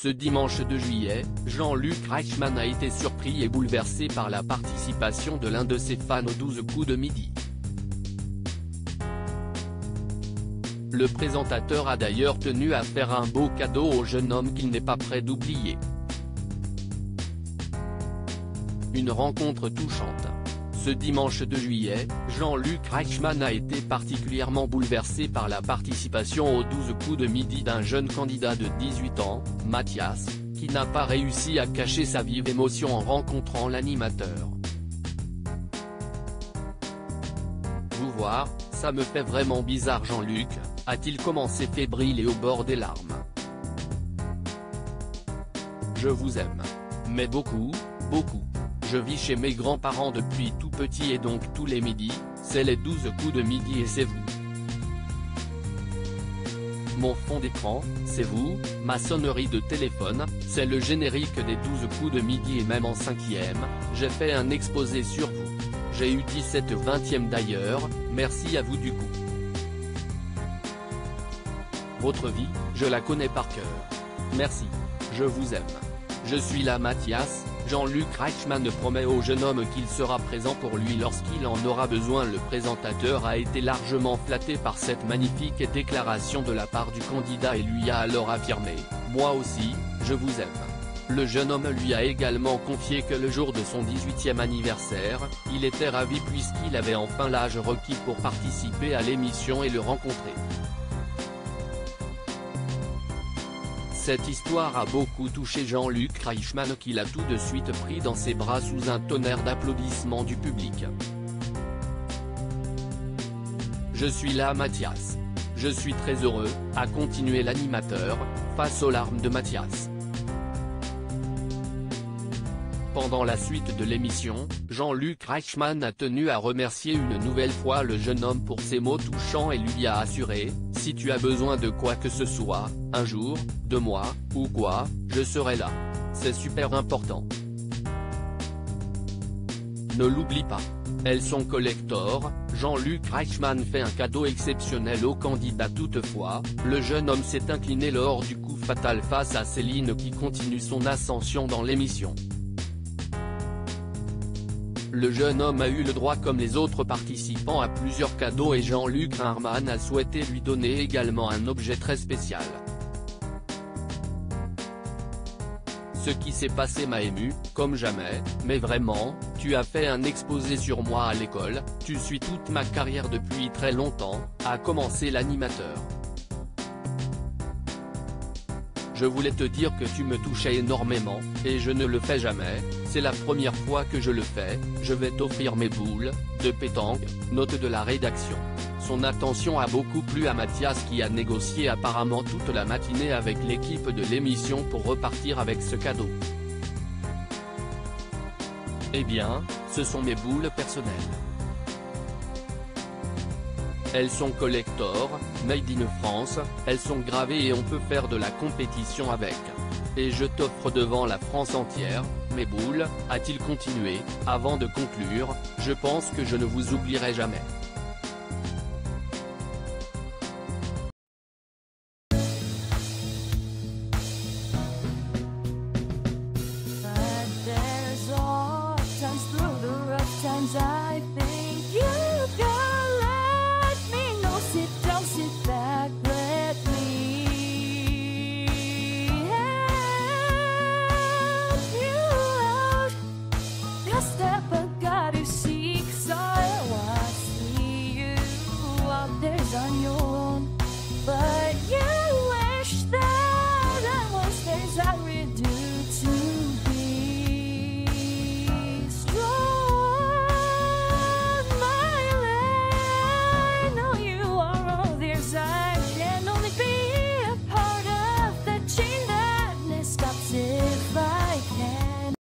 Ce dimanche 2 juillet, Jean-Luc Reichmann a été surpris et bouleversé par la participation de l'un de ses fans aux 12 coups de midi. Le présentateur a d'ailleurs tenu à faire un beau cadeau au jeune homme qu'il n'est pas prêt d'oublier. Une rencontre touchante. Ce dimanche 2 juillet, Jean-Luc Reichmann a été particulièrement bouleversé par la participation aux 12 coups de midi d'un jeune candidat de 18 ans, Mathias, qui n'a pas réussi à cacher sa vive émotion en rencontrant l'animateur. Vous voir, ça me fait vraiment bizarre Jean-Luc, a-t-il commencé fébrile et au bord des larmes. Je vous aime. Mais beaucoup, beaucoup. Je vis chez mes grands-parents depuis tout petit et donc tous les midis, c'est les 12 coups de midi et c'est vous. Mon fond d'écran, c'est vous, ma sonnerie de téléphone, c'est le générique des 12 coups de midi et même en cinquième, j'ai fait un exposé sur vous. J'ai eu 17 vingtième d'ailleurs, merci à vous du coup. Votre vie, je la connais par cœur. Merci. Je vous aime. Je suis là Mathias, Jean-Luc Reichmann promet au jeune homme qu'il sera présent pour lui lorsqu'il en aura besoin Le présentateur a été largement flatté par cette magnifique déclaration de la part du candidat et lui a alors affirmé « Moi aussi, je vous aime ». Le jeune homme lui a également confié que le jour de son 18e anniversaire, il était ravi puisqu'il avait enfin l'âge requis pour participer à l'émission et le rencontrer. Cette histoire a beaucoup touché Jean-Luc Reichmann qui l'a tout de suite pris dans ses bras sous un tonnerre d'applaudissements du public. Je suis là Mathias. Je suis très heureux, a continué l'animateur, face aux larmes de Mathias. Pendant la suite de l'émission, Jean-Luc Reichmann a tenu à remercier une nouvelle fois le jeune homme pour ses mots touchants et lui a assuré, si tu as besoin de quoi que ce soit, un jour, de moi, ou quoi, je serai là. C'est super important. Ne l'oublie pas. Elles sont collector, Jean-Luc Reichmann fait un cadeau exceptionnel au candidat toutefois, le jeune homme s'est incliné lors du coup fatal face à Céline qui continue son ascension dans l'émission. Le jeune homme a eu le droit comme les autres participants à plusieurs cadeaux et Jean-Luc Reichmann a souhaité lui donner également un objet très spécial. Ce qui s'est passé m'a ému, comme jamais, mais vraiment, tu as fait un exposé sur moi à l'école, tu suis toute ma carrière depuis très longtemps, a commencé l'animateur. Je voulais te dire que tu me touchais énormément, et je ne le fais jamais, c'est la première fois que je le fais, je vais t'offrir mes boules, de pétanque, note de la rédaction. Son attention a beaucoup plu à Mathias qui a négocié apparemment toute la matinée avec l'équipe de l'émission pour repartir avec ce cadeau. Eh bien, ce sont mes boules personnelles. Elles sont collector, made in France, elles sont gravées et on peut faire de la compétition avec. Et je t'offre devant la France entière, mes boules, a-t-il continué, avant de conclure, je pense que je ne vous oublierai jamais.